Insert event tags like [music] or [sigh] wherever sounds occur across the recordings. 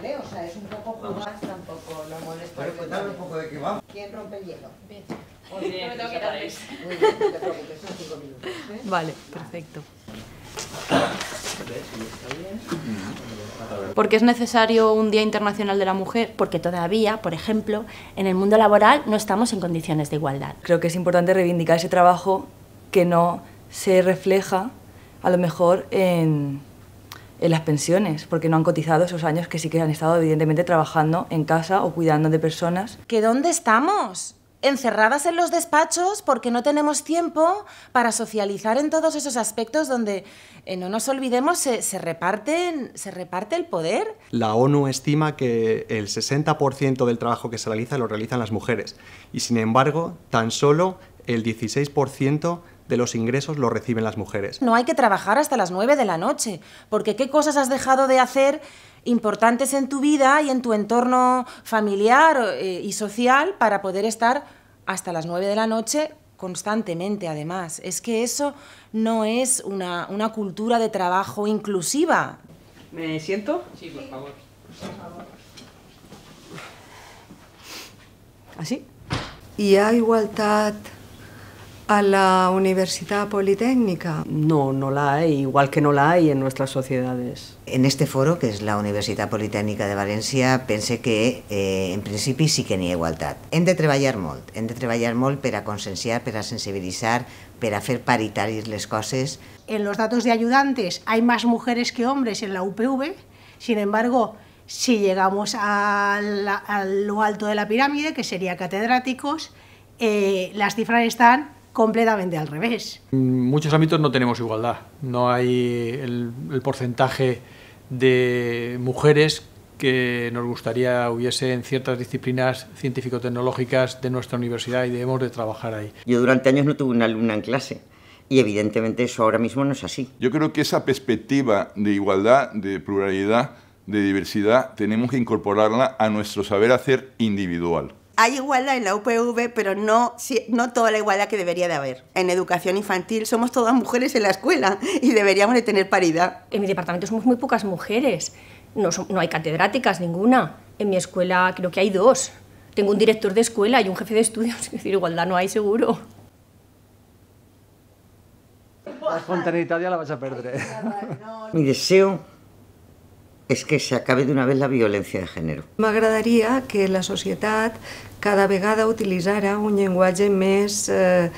¿vale? O sea, es un poco jugar, tampoco lo molesto. Pero cuéntame un poco de qué vamos. ¿Quién rompe el hielo? Muy bien, Muy bien, no te preocupes, son cinco minutos. ¿eh? Vale, perfecto. ¿Por qué es necesario un Día Internacional de la Mujer? Porque todavía, por ejemplo, en el mundo laboral no estamos en condiciones de igualdad. Creo que es importante reivindicar ese trabajo que no se refleja a lo mejor en, en las pensiones, porque no han cotizado esos años que sí que han estado evidentemente trabajando en casa o cuidando de personas. ¿Que dónde estamos? Encerradas en los despachos porque no tenemos tiempo para socializar en todos esos aspectos donde, eh, no nos olvidemos, se, se, reparten, se reparte el poder. La ONU estima que el 60% del trabajo que se realiza lo realizan las mujeres y sin embargo tan solo el 16% de los ingresos los reciben las mujeres. No hay que trabajar hasta las 9 de la noche, porque ¿qué cosas has dejado de hacer importantes en tu vida y en tu entorno familiar eh, y social para poder estar hasta las 9 de la noche constantemente, además? Es que eso no es una, una cultura de trabajo inclusiva. ¿Me siento? Sí, por favor. Por favor. ¿Así? Hi ha igualtat a la Universidad Politécnica? No, no la hay, igual que no la hay en nuestras sociedades. En este foro, que és la Universitat Politécnica de València, pense que eh, en principi sí que n'hi ha igualtat. Hem de treballar molt, hem de treballar molt per a conscienciar, per a sensibilitzar, per a fer paritàries les coses. En los datos de ayudantes hay más mujeres que hombres en la UPV, sin embargo, si llegamos a, la, a lo alto de la pirámide, que sería catedráticos, eh, las cifras están completamente al revés. En muchos ámbitos no tenemos igualdad. No hay el, el, porcentaje de mujeres que nos gustaría hubiese en ciertas disciplinas científico-tecnológicas de nuestra universidad y debemos de trabajar ahí. Yo durante años no tuve una alumna en clase y evidentemente eso ahora mismo no es así. Yo creo que esa perspectiva de igualdad, de pluralidad, de diversidad, tenemos que incorporarla a nuestro saber hacer individual. Hay igualdad en la UPV, pero no, no toda la igualdad que debería de haber. En educación infantil somos todas mujeres en la escuela y deberíamos de tener paridad. En mi departamento somos muy pocas mujeres. No, son, no hay catedráticas ninguna. En mi escuela creo que hay dos. Tengo un director de escuela y un jefe de estudios. [laughs] Es decir, igualdad no hay seguro. La espontaneidad ya la vas a perder. Mi deseo és que s'acabi d'una vez la violència de gènere. M'agradaria que la societat cada vegada utilitzara un llenguatge més, eh,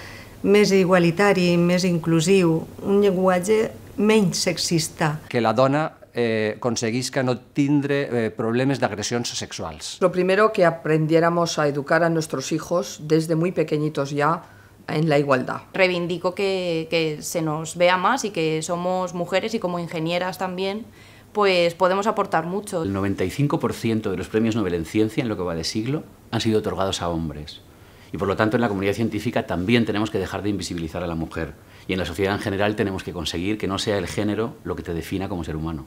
més igualitari, més inclusiu, un llenguatge menys sexista. Que la dona eh, conseguisca no tindre eh, problemes d'agressions sexuals. Lo primero que aprendiéramos a educar a nuestros hijos desde muy pequeñitos ya en la igualdad. Reivindico que, que se nos vea más y que somos mujeres y como ingenieras también pues podemos aportar mucho. El 95% de los premios Nobel en ciencia en lo que va de siglo han sido otorgados a hombres. Y por lo tanto en la comunidad científica también tenemos que dejar de invisibilizar a la mujer. Y en la sociedad en general tenemos que conseguir que no sea el género lo que te defina como ser humano.